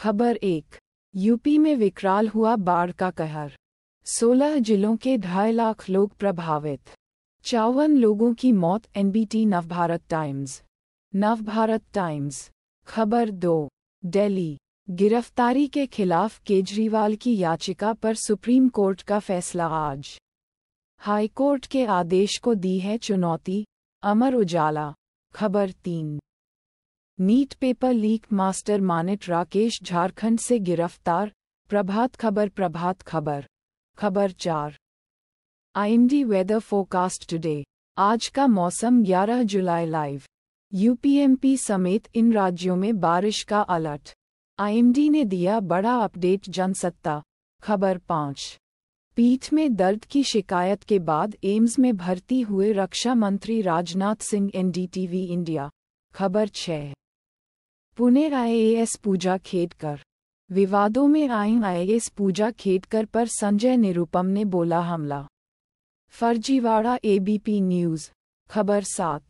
खबर एक यूपी में विकराल हुआ बाढ़ का कहर। सोलह जिलों के ढाई लाख लोग प्रभावित। चौवन लोगों की मौत NBT Navbharat times. Navbharat times. खबर दो दिल्ली गिरफ्तारी के खिलाफ केजरीवाल की याचिका पर सुप्रीम कोर्ट का फैसला आज। हाईकोर्ट के आदेश को दी है चुनौती, अमर उजाला। खबर तीन NEET paper leak mastermind Rakesh Jharkhand से गिरफ़्तार, प्रभात खबर प्रभात खबर। खबर चार। IMD weather forecast today. आज का मौसम 11 जुलाई लाइव। यूपीएमपी समेत इन राज्यों में बारिश का अलर्ट। आईएमडी ने दिया बड़ा अपडेट जनसत्ता। खबर पाँच। पीठ में दर्द की शिकायत के बाद एम्स में भर्ती हुए रक्षा मंत्री राजनाथ सिंह, एनडीटीवी इंडिया। खबर छः पुणे आए आईएएस पूजा खेडकर। विवादों में आई आईएएस पूजा खेडकर पर संजय निरुपम ने बोला हमला। फर्जीवाड़ा एबीपी न्यूज़ खबर सात।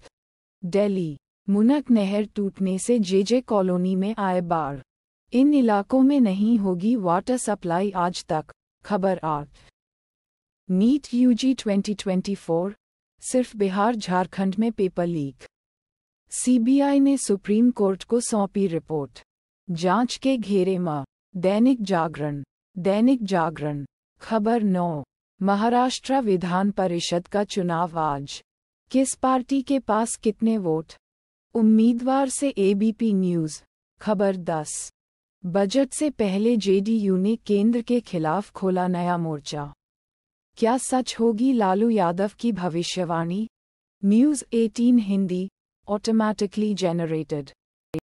दिल्ली, मुनक नहर टूटने से जेजे कॉलोनी में आए बाढ़। इन इलाकों में नहीं होगी वाटर सप्लाई आज तक, खबर आठ। नीट यूजी 2024 सिर्फ़ बिहार, झारखंड में पेपर लीक। सीबीआई ने सुप्रीम कोर्ट को सौंपी रिपोर्ट। जाँच के घेरे में, दैनिक जागरण दैनिक जागरण, खबर नौ, महाराष्ट्र विधान परिषद का चुनाव आज। किस पार्टी के पास कितने वोट? उम्मीदवार से एबीपी न्यूज़, खबर दस। बजट से पहले जेडीयू ने केंद्र के खिलाफ खोला नया मोर्चा। क्या सच होगी लालू यादव की भविष्यवाणी? News 18 Hindi automatically generated